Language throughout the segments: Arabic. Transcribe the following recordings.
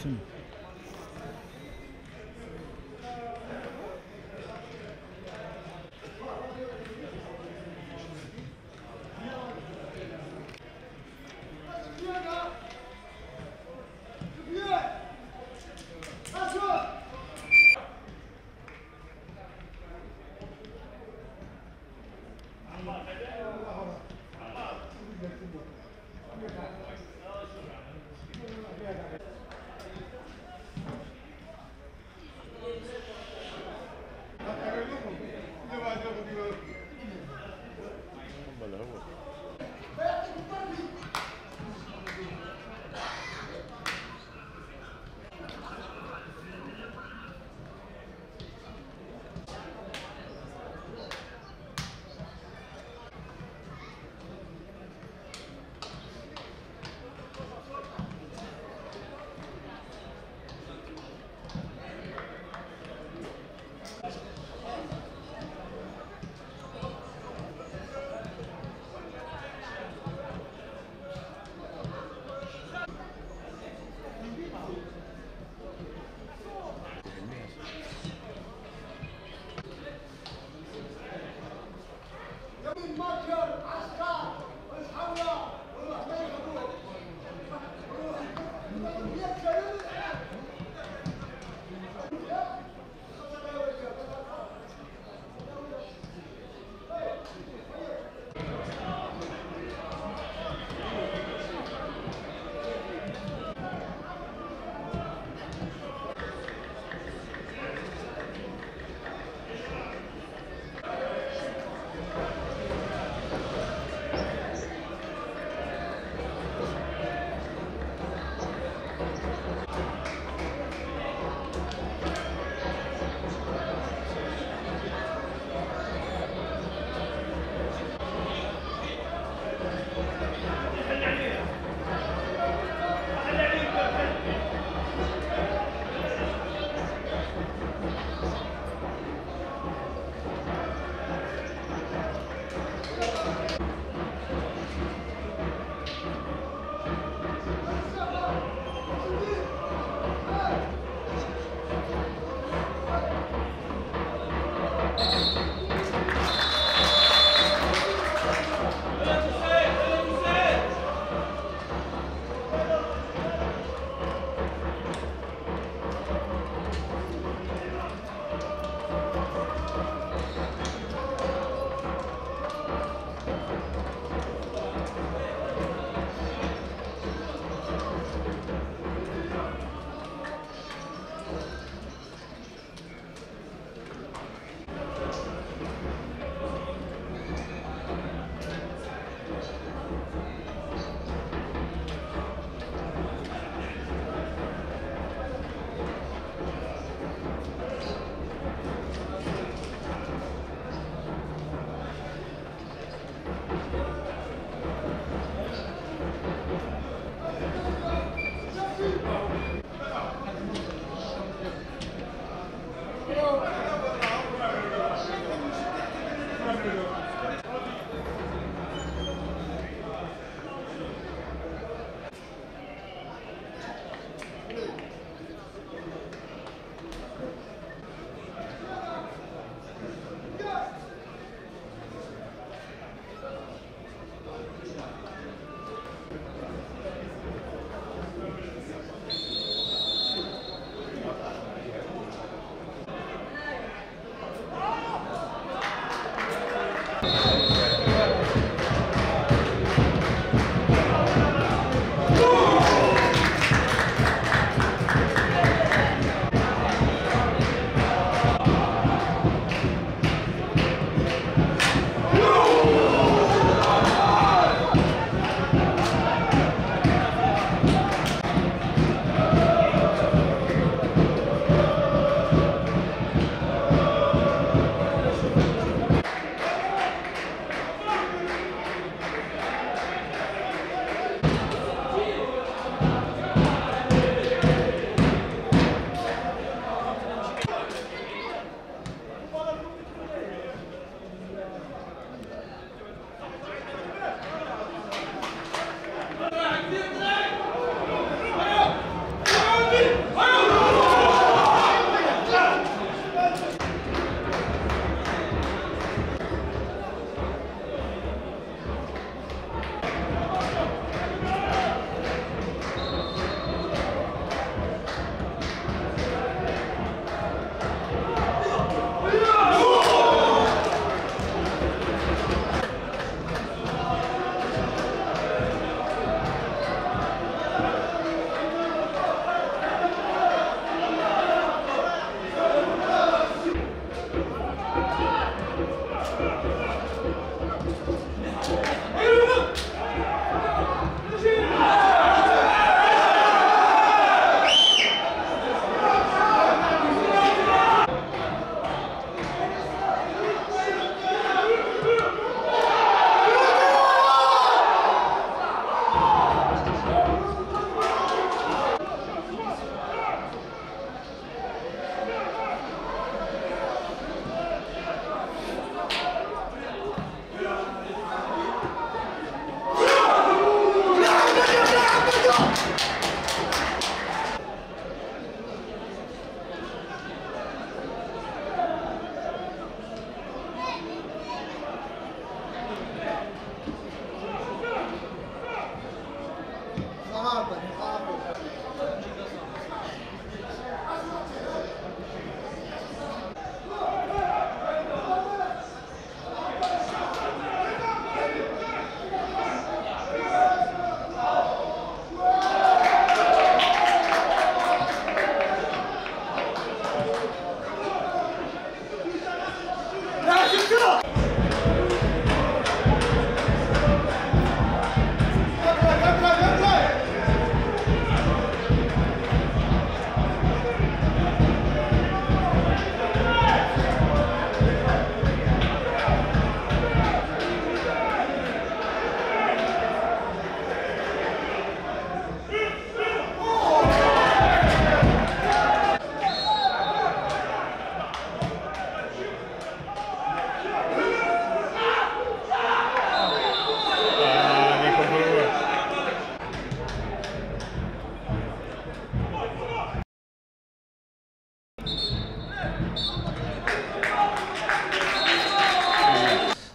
Watson.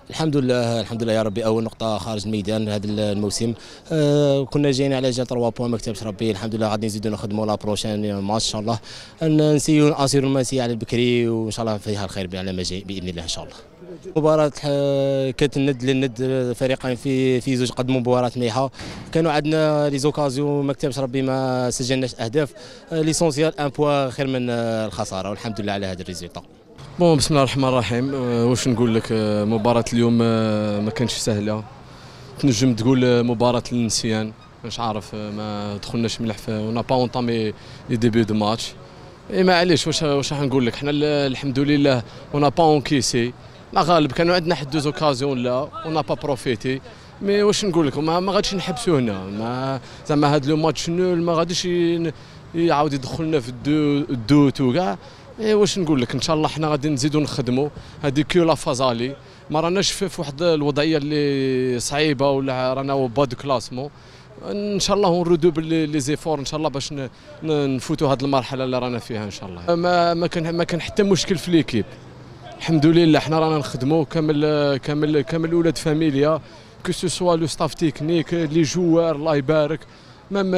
الحمد لله الحمد لله يا ربي. أول نقطة خارج الميدان هذا الموسم. آه كنا جايين على جال 3 points ما كتبش ربي الحمد لله غادي نزيدو نخدموا la prochaine match شاء الله. نسيو ناسيرو المسي على البكري وإن شاء الله فيها الخير على ما جاي بإذن الله إن شاء الله. مباراة كانت الند للند فريقين في في زوج قدموا مباراة مليحة كانوا عندنا les occasions ما كتبش ربي ما سجلناش أهداف. l'essentiel un point خير من الخسارة. والحمد لله على هذا ال résultat bon بسم الله الرحمن الرحيم. واش نقول لك؟ مباراة اليوم ما كانش سهلة. تنجم تقول مباراة النسيان مش عارف ما دخلناش في on n'a pas entamé les débuts de match et معليش واش واش راح نقول لك؟ حنا الحمد لله on n'a pas encaissé لا غالب كانوا عندنا حد deux occasions là on n'a pas profité. mais واش نقول لكم؟ ما, غاديش نحبسوا هنا. ما زعما هذا le match nul ما غاديش يعاود يدخلنا في ال dou- ال doute وكاع. إيه واش نقول لك؟ إن شاء الله حنا غادي نزيدوا نخدموا هذه كي و la phase aller. ما راناش في واحد الوضعية اللي صعيبة ولا رانا bas de classement إن شاء الله نردو les efforts إن شاء الله باش نفوتوا هذه المرحلة اللي رانا فيها إن شاء الله. ما ما كان ما كان حتى مشكل في l'équipe. الحمد لله حنا رانا نخدموا كامل كامل كامل ولاد فاميليا que ce soit le staff technique les joueurs الله يبارك même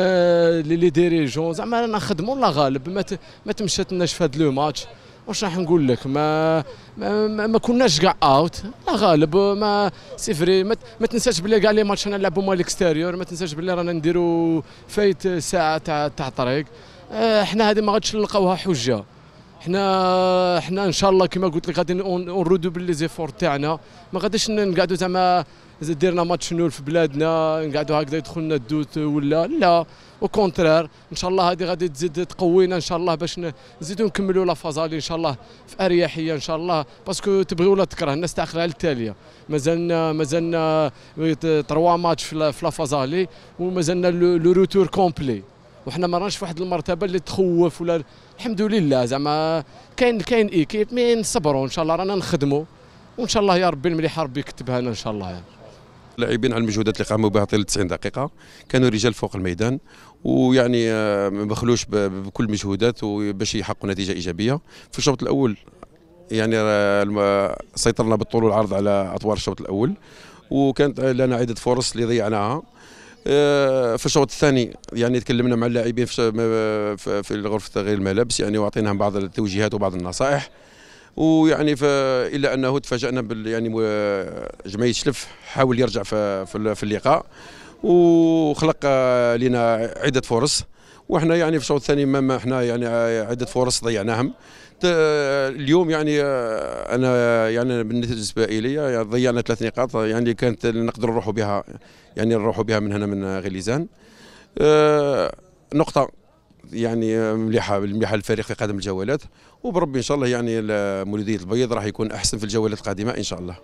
les dirigeants زعما رانا نخدموا الله غالب ما ما تمشاتناش في هذا le match. واش راح نقول لك؟ ما ما, ما, ما كناش كاع hauteur لا غالب mais c'est vrai ما, ما تنساش بلي كاع les matchs نلعبوا مع ال extérieur ما تنساش بلي رانا نديروا فايت ساعة تاع تاع طريق إحنا هذه ما غاديش نلقاوها حجة. حنا حنا ان شاء الله كما قلت لك غادي نردوا ب les efforts تاعنا. ما غاديش نقعدوا زعما ديرنا match nul في بلادنا نقعدوا هكذا يدخلنا ال doute ولا لا. au contraire إن شاء الله هذه غادي تزيد تقوينا إن شاء الله باش نزيدوا نكملوا la phase aller إن شاء الله في أريحية إن شاء الله. parce que تبغي ولا تكره الناس تاخرها التاليه مازالنا مازالنا trois matchs في la phase aller ومازالنا le retour complet وحنا ما راناش في واحد المرتبة اللي تخوف ولا الحمد لله زعما كاين كاين équipe mais نصبروا إن شاء الله رانا نخدموا. وإن شاء الله يا ربي المليحه ربي يكتبها لنا إن شاء الله يعني. لاعبين على المجهودات اللي قاموا بها طيله 90 دقيقة. كانوا رجال فوق الميدان ويعني ما بخلوش بكل مجهودات باش يحققوا نتيجة إيجابية. في الشوط الأول يعني سيطرنا بالطول والعرض على أطوار الشوط الأول. وكانت لنا عدة فرص اللي ضيعناها في الشوط الثاني يعني تكلمنا مع اللاعبين في في غرفه تغيير الملابس يعني وأعطيناهم بعض التوجيهات وبعض النصائح. ويعني إلا أنه تفاجئنا بال يعني جمعية شلف حاول يرجع في اللقاء وخلق لنا عدة فرص. وإحنا يعني في الشوط الثاني ما إحنا يعني عدة فرص ضيعناهم. اليوم يعني أنا يعني بالنسبة إلي ضيعنا ثلاث نقاط يعني كانت نقدر نروحوا بها يعني نروحوا بها من هنا من غليزان نقطة يعني مليحة مليحة للفريق في قادم الجولات. وبربي إن شاء الله يعني مولوديه البيض راح يكون أحسن في الجولات القادمة إن شاء الله.